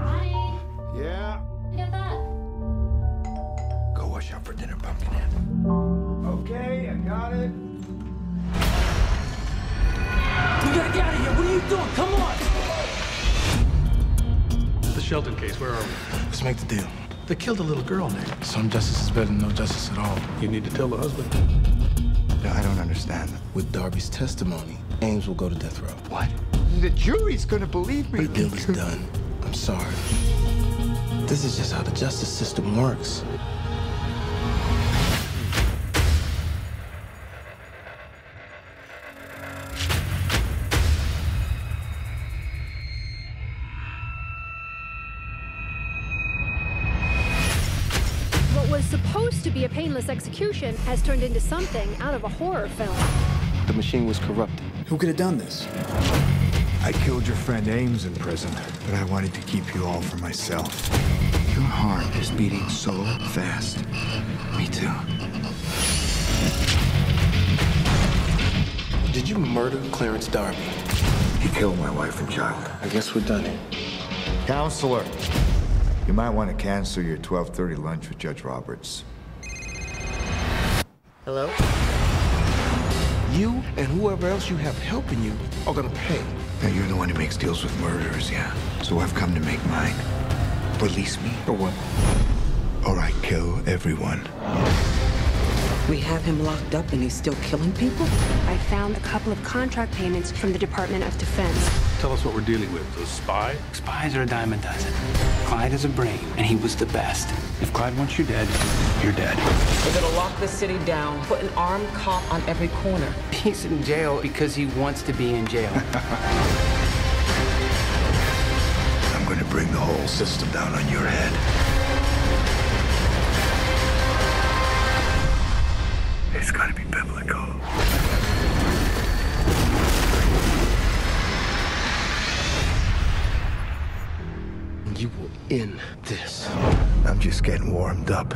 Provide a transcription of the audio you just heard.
Hi. Yeah. Look at that. Go wash up for dinner, Pumpkinhead. Okay, I got it. We gotta get out of here. What are you doing? Come on. The Shelton case, where are we? Let's make the deal. They killed a little girl, Nick. Some justice is better than no justice at all. You need to tell the husband. I don't understand. With Darby's testimony, Ames will go to death row. What? The jury's gonna believe me. The deal is done. I'm sorry. This is just how the justice system works. What was supposed to be a painless execution has turned into something out of a horror film. The machine was corrupted. Who could have done this? I killed your friend Ames in prison, but I wanted to keep you all for myself. Your heart is beating so fast. Me too. Did you murder Clarence Darby? He killed my wife and child. I guess we're done here. Counselor, you might want to cancel your 12:30 lunch with Judge Roberts. Hello? You and whoever else you have helping you are gonna pay. Now you're the one who makes deals with murderers, yeah. So I've come to make mine. Release me, For what? or I kill everyone. We have him locked up and he's still killing people? I found a couple of contract payments from the Department of Defense. Tell us what we're dealing with. A spy? Spies are a dime a dozen. Clyde is a brain, and he was the best. If Clyde wants you dead, you're dead. We're gonna lock the city down, put an armed cop on every corner. He's in jail because he wants to be in jail. I'm going to bring the whole system down on your head. It's got to be biblical. You will end this. I'm just getting warmed up.